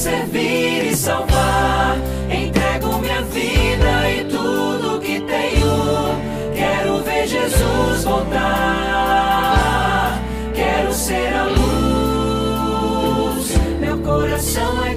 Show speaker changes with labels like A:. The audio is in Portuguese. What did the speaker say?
A: servir e salvar. Entrego minha vida e tudo que tenho. Quero ver Jesus voltar. Quero ser a luz. Meu coração é